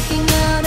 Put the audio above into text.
looking up.